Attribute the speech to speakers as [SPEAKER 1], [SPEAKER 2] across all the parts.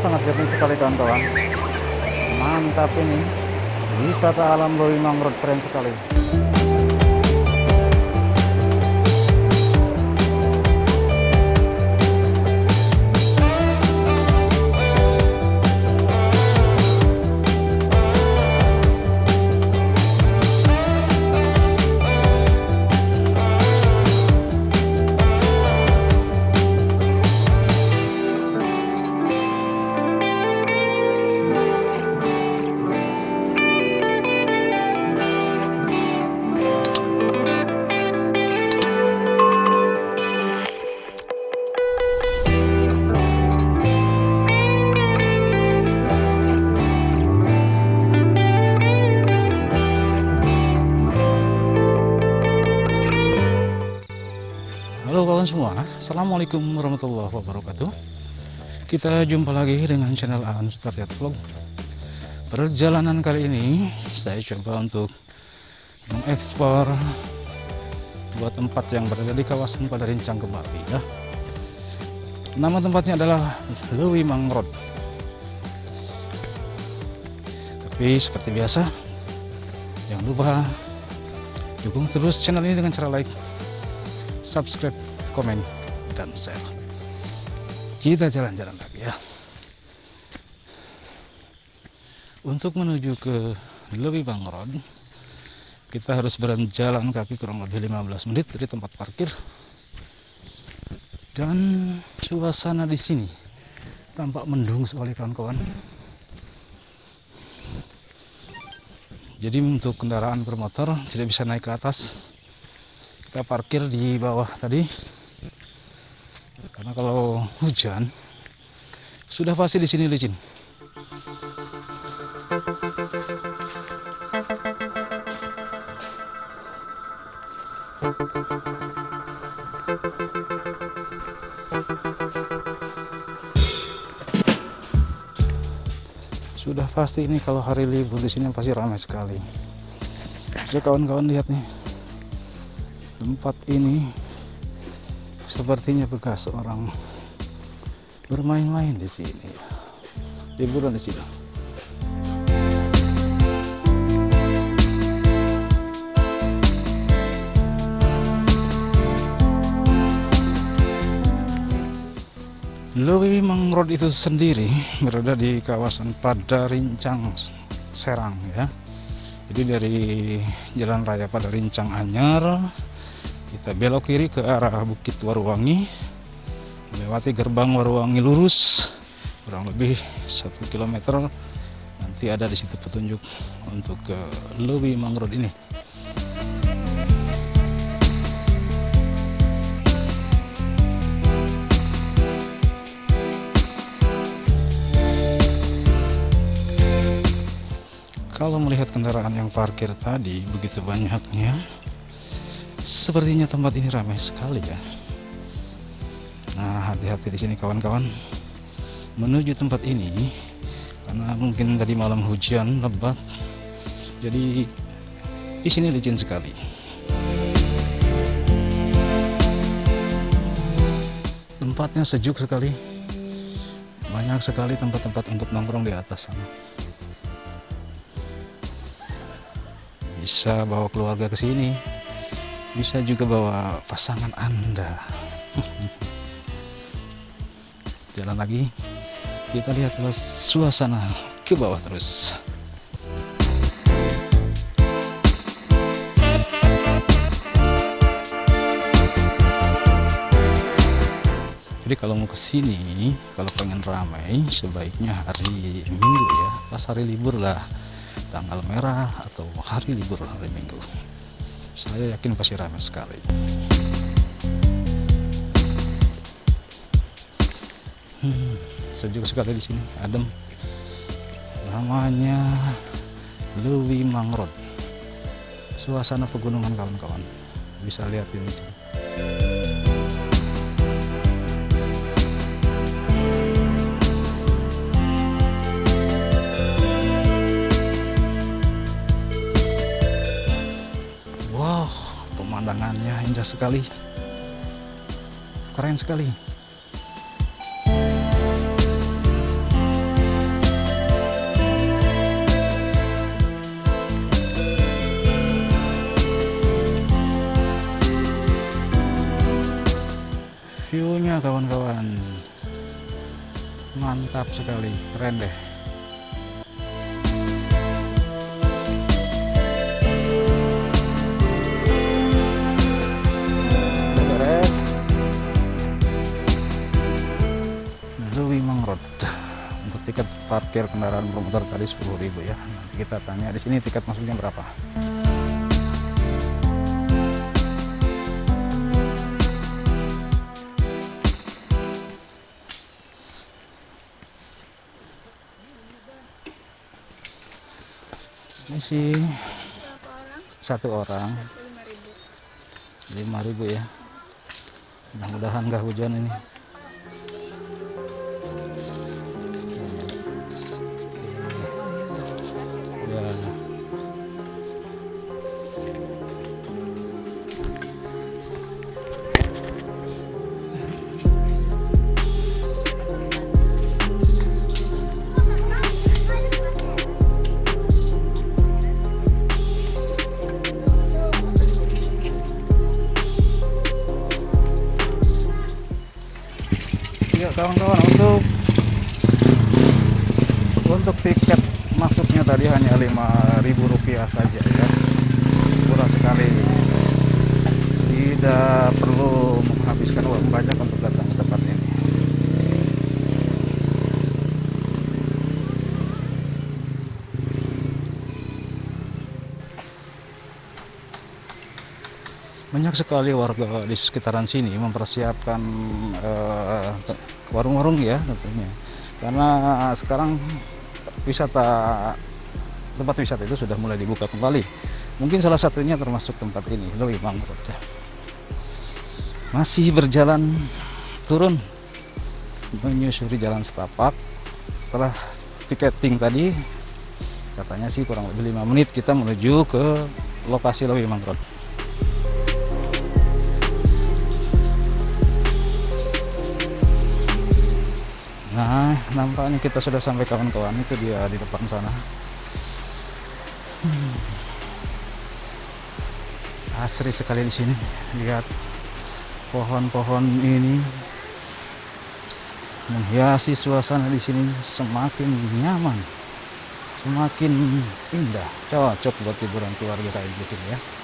[SPEAKER 1] sangat jernih sekali kawan-kawan. Mantap ini. Wisata alam Lowi Mangrove keren sekali. Kawan semua, Assalamualaikum warahmatullahi wabarakatuh. Kita jumpa lagi dengan channel Aan Sukaryat Vlog. Perjalanan kali ini saya coba untuk mengekspor dua tempat yang berada di kawasan Padarincang kembali ya. Nama tempatnya adalah Lewi Mangrove Tapi seperti biasa Jangan lupa dukung terus channel ini dengan cara like subscribe, komen, dan share. Kita jalan-jalan lagi ya. Untuk menuju ke Lewi Bangrod, kita harus berjalan kaki kurang lebih 15 menit dari tempat parkir. Dan suasana di sini tampak mendung sekali kawan-kawan. Jadi untuk kendaraan bermotor tidak bisa naik ke atas, kita parkir di bawah tadi karena kalau hujan sudah pasti di sini licin. Sudah pasti ini kalau hari libur di sini pasti ramai sekali. Ya kawan-kawan lihat nih tempat ini sepertinya bekas orang bermain-main di sini. Liburan di sini. Lewi Mangrove itu sendiri berada di kawasan Padarincang Serang ya. Jadi dari jalan raya Padarincang Anyar kita belok kiri ke arah Bukit Waruwangi. Melewati gerbang Waruwangi lurus kurang lebih satu kilometer. Nanti ada di situ petunjuk untuk ke Lewi Mangrove ini. Kalau melihat kendaraan yang parkir tadi begitu banyaknya Sepertinya tempat ini ramai sekali ya. Nah, hati-hati di sini kawan-kawan. Menuju tempat ini karena mungkin tadi malam hujan lebat. Jadi di sini licin sekali. Tempatnya sejuk sekali. Banyak sekali tempat-tempat untuk nongkrong di atas sana. Bisa bawa keluarga ke sini bisa juga bawa pasangan Anda. Jalan lagi, kita lihat suasana ke bawah terus. Jadi kalau mau ke sini, kalau pengen ramai, sebaiknya hari Minggu ya, pas hari libur lah, tanggal merah atau hari libur hari Minggu saya yakin pasti ramai sekali. Hmm, sejuk sekali di sini adem. Namanya Lewi Mangrove. Suasana pegunungan kawan-kawan. Bisa lihat ini sekali. Keren sekali. Viewnya kawan-kawan. Mantap sekali. Keren deh. Mangrove untuk tiket parkir kendaraan bermotor tadi 10.000 ya. Nanti kita tanya di sini tiket masuknya berapa. Ini sih satu orang. Lima ribu ya. Mudah-mudahan nggak hujan ini untuk tiket masuknya tadi hanya rp rupiah saja ya. Murah sekali. Tidak perlu menghabiskan uang banyak untuk datang ke tempat ini. Banyak sekali warga di sekitaran sini mempersiapkan eh, warung-warung ya tentunya. Karena sekarang wisata tempat wisata itu sudah mulai dibuka kembali. Mungkin salah satunya termasuk tempat ini Louis Mangrove masih berjalan turun menyusuri jalan setapak. Setelah tiketing tadi katanya sih kurang lebih lima menit kita menuju ke lokasi Louis Mangrove Nah, nampaknya kita sudah sampai kawan-kawan itu dia di depan sana. Hmm. Asri sekali di sini. Lihat pohon-pohon ini menghiasi suasana di sini semakin nyaman, semakin indah. Cocok buat liburan keluarga kayak sini ya.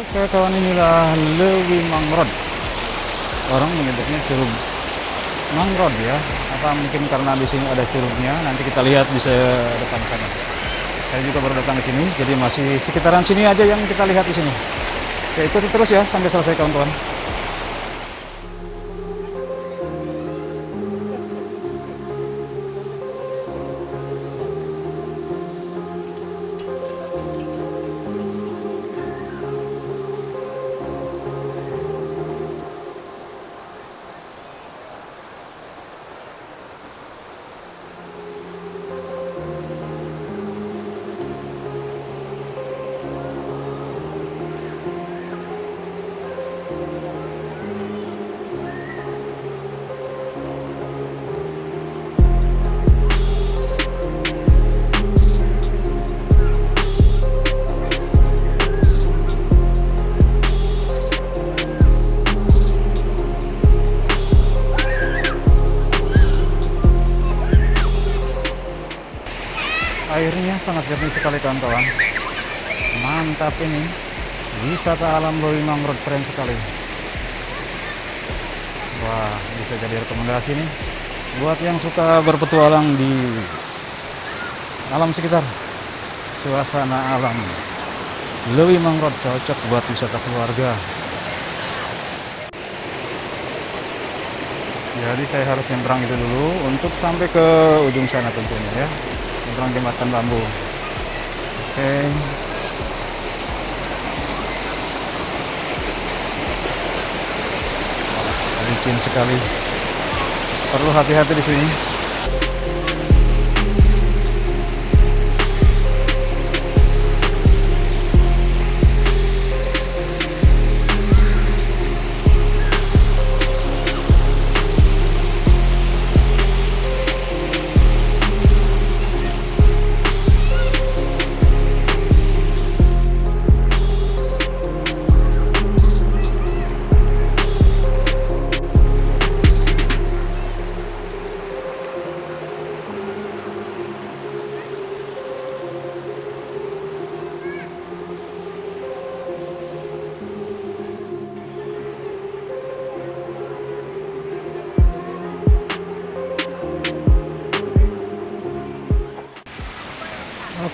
[SPEAKER 1] Oke kawan inilah Lewi Mangrove Orang menyebutnya curug mangrove ya. Apa mungkin karena di sini ada curugnya Nanti kita lihat di depan sana Saya juga baru datang ke sini Jadi masih sekitaran sini aja yang kita lihat di sini. Oke ikuti terus ya sampai selesai kawan-kawan sangat jernih sekali kawan-kawan. Mantap ini. Wisata alam Louis Mangrove keren sekali. Wah bisa jadi rekomendasi nih. Buat yang suka berpetualang di alam sekitar suasana alam Louis Mangrove cocok buat wisata keluarga. Jadi saya harus nyebrang itu dulu untuk sampai ke ujung sana tentunya ya seberang jembatan bambu. Oke. Licin sekali. Perlu hati-hati di sini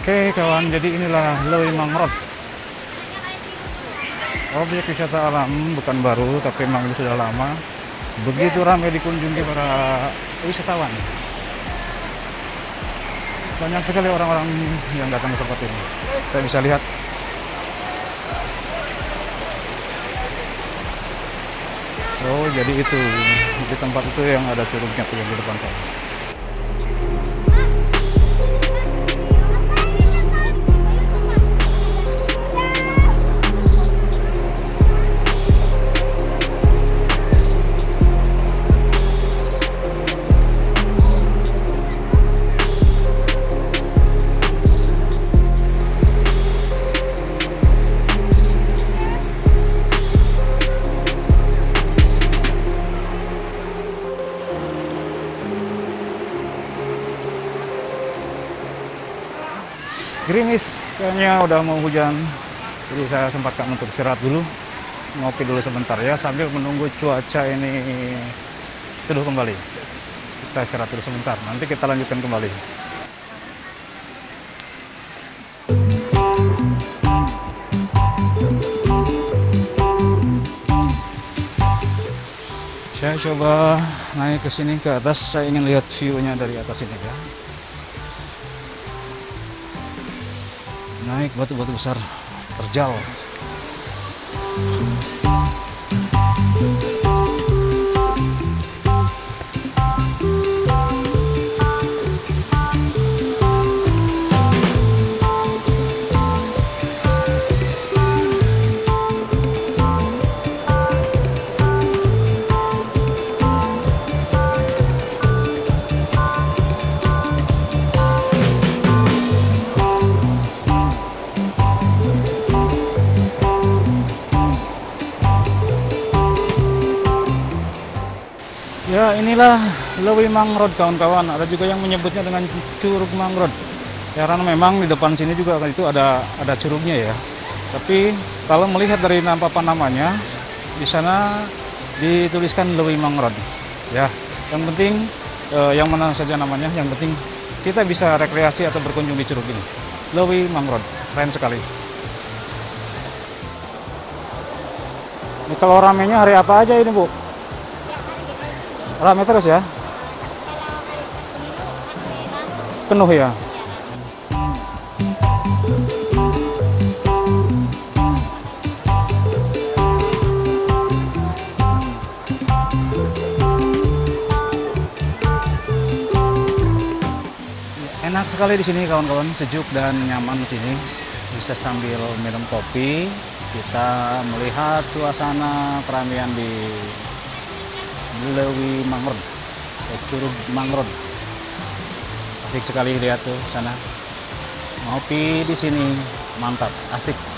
[SPEAKER 1] Oke kawan, jadi inilah Lewi Mangrove. Objek wisata alam bukan baru, tapi memang ini sudah lama. Begitu ramai dikunjungi para wisatawan. Banyak sekali orang-orang yang datang ke tempat ini. Kita bisa lihat. Oh, jadi itu di tempat itu yang ada curugnya tuh di depan sana. Gerimis kayaknya udah mau hujan. Jadi saya sempatkan untuk istirahat dulu ngopi dulu sebentar ya sambil menunggu cuaca ini teduh kembali. Kita istirahat dulu sebentar nanti kita lanjutkan kembali. Saya coba naik ke sini ke atas. Saya ingin lihat view-nya dari atas ini ya naik batu-batu besar terjal inilah Lewi Mangrove kawan-kawan. Ada juga yang menyebutnya dengan Curug Mangrove. Ya, karena memang di depan sini juga itu ada ada curugnya ya. Tapi kalau melihat dari apa namanya, di sana dituliskan Lewi Mangrove. Ya, yang penting eh, yang mana saja namanya, yang penting kita bisa rekreasi atau berkunjung di curug ini. Lewi Mangrove, keren sekali. Ini kalau ramenya hari apa aja ini bu? Rame terus ya? Penuh ya? Enak sekali di sini kawan-kawan, sejuk dan nyaman di sini. Bisa sambil minum kopi, kita melihat suasana keramaian di Lewi Mangrove, eh, Curug Mangrove. Asik sekali lihat tuh sana. Ngopi di sini mantap, asik.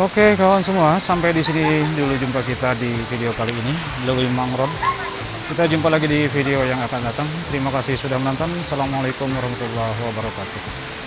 [SPEAKER 1] Oke kawan semua, sampai di sini dulu jumpa kita di video kali ini, Lewi Mangrove. Kita jumpa lagi di video yang akan datang. Terima kasih sudah menonton. Assalamualaikum warahmatullahi wabarakatuh.